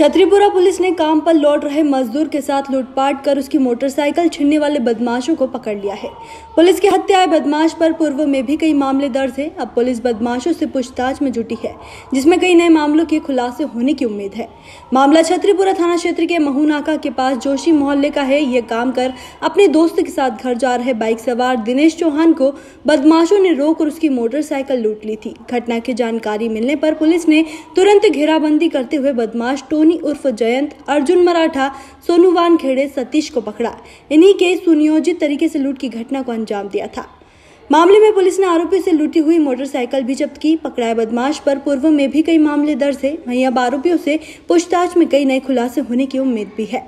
Chhatripura police ने काम पर लौट रहे मजदूर के साथ लूटपाट कर उसकी मोटरसाइकिल छीनने वाले बदमाशों को पकड़ लिया है। पुलिस के हत्याए बदमाश पर पूर्व में भी कई मामले दर्ज है। अब पुलिस बदमाशों से पूछताछ में जुटी है, जिसमें कई नए मामलों के खुलासे होने की उम्मीद है। मामला छतरीपुरा थाना क्षेत्र के महूनाका के पास जोशी मोहल्ले का है। ये काम कर अपने दोस्त के साथ घर जा रहे बाइक सवार दिनेश चौहान को बदमाशों ने रोक उसकी मोटरसाइकिल लूट ली थी। घटना की जानकारी मिलने पर पुलिस ने तुरंत घेराबंदी करते हुए बदमाश टोनी उर्फ़ जयंत, अर्जुन मराठा सोनूवान खेड़े सतीश को पकड़ा। इन्हीं के सुनियोजित तरीके से लूट की घटना को अंजाम दिया था। मामले में पुलिस ने आरोपी से लूटी हुई मोटरसाइकिल भी जब्त की। पकड़ाए बदमाश, पर पूर्व में भी कई मामले दर्ज है। वहीं अब आरोपियों से पूछताछ में कई नए खुलासे होने की उम्मीद भी है।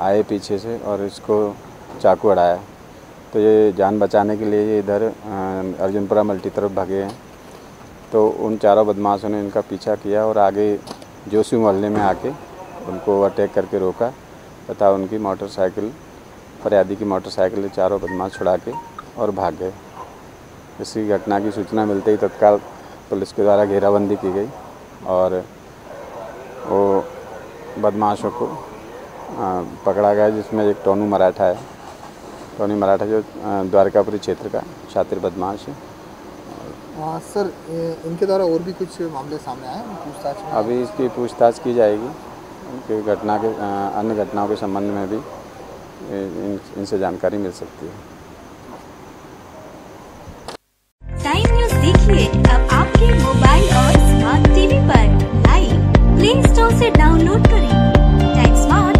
आए पीछे से और इसको चाकू अड़ाया। तो ये जान बचाने के लिए ये इधर अर्जुनपुरा मल्टी तरफ़ भागे हैं। तो उन चारों बदमाशों ने इनका पीछा किया और आगे जोशी मोहल्ले में आके उनको अटैक करके रोका तथा उनकी मोटरसाइकिल फरियादी की मोटरसाइकिल चारों बदमाश छुड़ा के और भाग गए। इसी घटना की सूचना मिलते ही तत्काल पुलिस के द्वारा घेराबंदी की गई और वो बदमाशों को पकड़ा गया जिसमें एक टोनू मराठा है। टोनी मराठा जो द्वारकापुरी क्षेत्र का शातिर बदमाश है। हाँ सर इनके द्वारा और भी कुछ मामले सामने आए पूछताछ में? अभी इसकी पूछताछ की जाएगी उनकी घटना के अन्य घटनाओं के संबंध में भी इन, इनसे जानकारी मिल सकती है। टाइम न्यूज़ देखिए अब आपके मोबाइल और स्मार्ट टीवी पर। लाइव प्ले स्टोर से डाउनलोड करें। Time smart